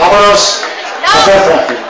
Vámonos No.